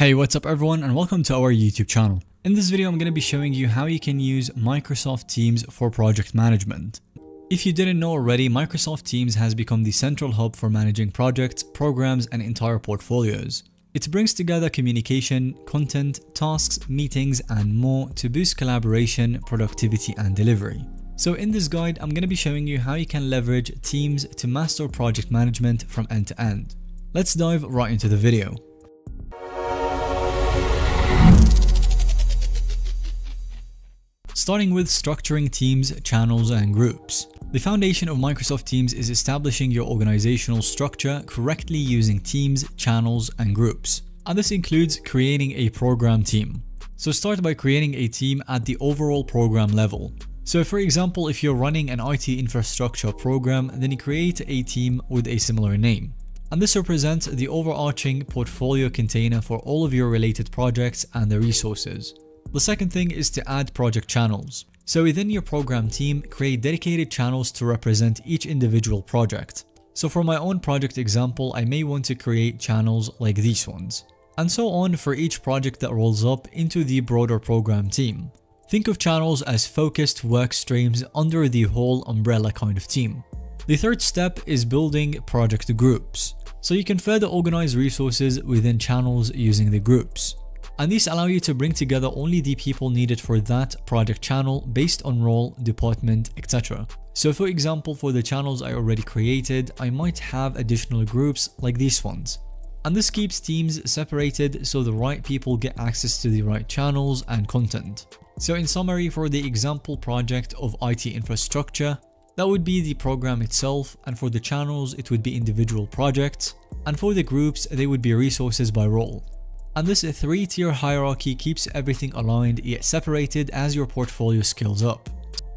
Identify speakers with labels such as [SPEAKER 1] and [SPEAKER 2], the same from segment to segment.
[SPEAKER 1] Hey, what's up everyone and welcome to our YouTube channel. In this video, I'm going to be showing you how you can use Microsoft Teams for project management. If you didn't know already, Microsoft Teams has become the central hub for managing projects, programs, and entire portfolios. It brings together communication, content, tasks, meetings, and more to boost collaboration, productivity, and delivery. So in this guide, I'm going to be showing you how you can leverage Teams to master project management from end to end. Let's dive right into the video. Starting with structuring teams, channels, and groups. The foundation of Microsoft Teams is establishing your organizational structure correctly using teams, channels, and groups. And this includes creating a program team. So start by creating a team at the overall program level. So for example, if you're running an IT infrastructure program, then you create a team with a similar name. And this represents the overarching portfolio container for all of your related projects and the resources. The second thing is to add project channels. So within your program team, create dedicated channels to represent each individual project. So for my own project example, I may want to create channels like these ones. And so on for each project that rolls up into the broader program team. Think of channels as focused work streams under the whole umbrella kind of team. The third step is building project groups. So you can further organize resources within channels using the groups and these allow you to bring together only the people needed for that project channel based on role, department, etc. So for example, for the channels I already created, I might have additional groups like these ones. And this keeps teams separated so the right people get access to the right channels and content. So in summary, for the example project of IT infrastructure, that would be the program itself and for the channels it would be individual projects and for the groups they would be resources by role. And this three-tier hierarchy keeps everything aligned yet separated as your portfolio scales up.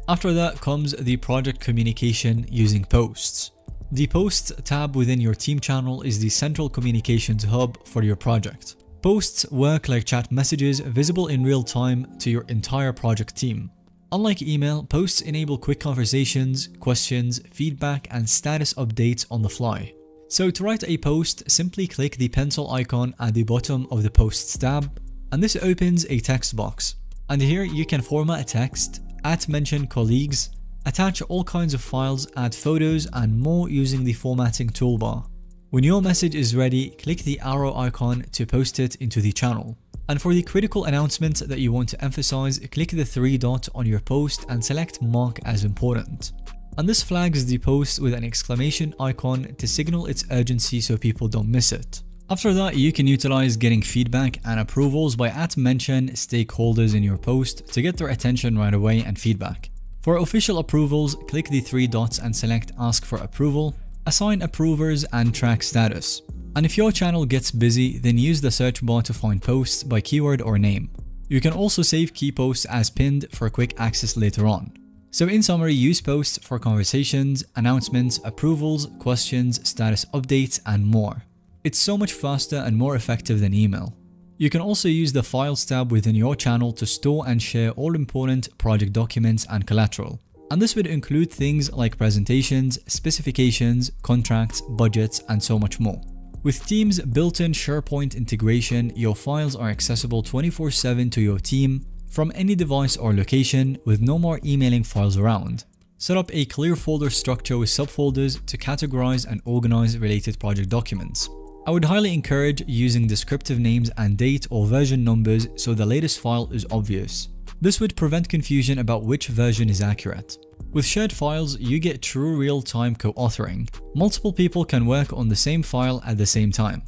[SPEAKER 1] After that comes the project communication using posts. The posts tab within your team channel is the central communications hub for your project. Posts work like chat messages visible in real time to your entire project team. Unlike email, posts enable quick conversations, questions, feedback, and status updates on the fly. So to write a post, simply click the pencil icon at the bottom of the Posts tab, and this opens a text box. And here you can format a text, at mention colleagues, attach all kinds of files, add photos and more using the formatting toolbar. When your message is ready, click the arrow icon to post it into the channel. And for the critical announcement that you want to emphasize, click the three dot on your post and select mark as important and this flags the post with an exclamation icon to signal its urgency so people don't miss it. After that, you can utilize getting feedback and approvals by at mention stakeholders in your post to get their attention right away and feedback. For official approvals, click the three dots and select ask for approval, assign approvers and track status. And if your channel gets busy, then use the search bar to find posts by keyword or name. You can also save key posts as pinned for quick access later on. So in summary, use posts for conversations, announcements, approvals, questions, status updates, and more. It's so much faster and more effective than email. You can also use the Files tab within your channel to store and share all important project documents and collateral. And this would include things like presentations, specifications, contracts, budgets, and so much more. With Teams' built-in SharePoint integration, your files are accessible 24-7 to your team, from any device or location with no more emailing files around. Set up a clear folder structure with subfolders to categorize and organize related project documents. I would highly encourage using descriptive names and date or version numbers so the latest file is obvious. This would prevent confusion about which version is accurate. With shared files, you get true real-time co-authoring. Multiple people can work on the same file at the same time.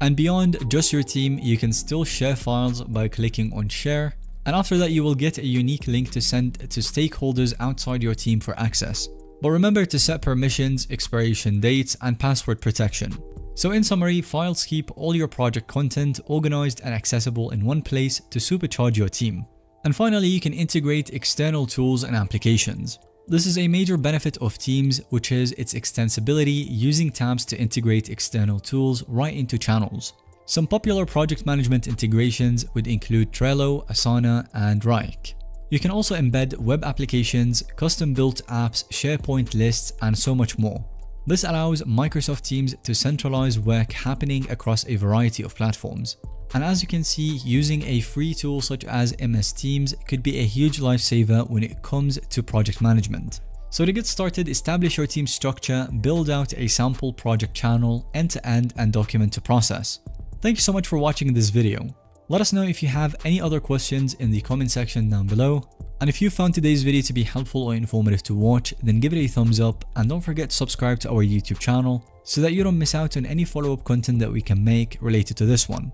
[SPEAKER 1] And beyond just your team, you can still share files by clicking on share and after that you will get a unique link to send to stakeholders outside your team for access. But remember to set permissions, expiration dates, and password protection. So in summary, files keep all your project content organized and accessible in one place to supercharge your team. And finally, you can integrate external tools and applications. This is a major benefit of Teams, which is its extensibility using tabs to integrate external tools right into channels. Some popular project management integrations would include Trello, Asana, and Wrike. You can also embed web applications, custom-built apps, SharePoint lists, and so much more. This allows Microsoft Teams to centralize work happening across a variety of platforms. And as you can see, using a free tool such as MS Teams could be a huge lifesaver when it comes to project management. So to get started, establish your team structure, build out a sample project channel end-to-end -end and document to process. Thank you so much for watching this video. Let us know if you have any other questions in the comment section down below. And if you found today's video to be helpful or informative to watch, then give it a thumbs up and don't forget to subscribe to our YouTube channel so that you don't miss out on any follow-up content that we can make related to this one.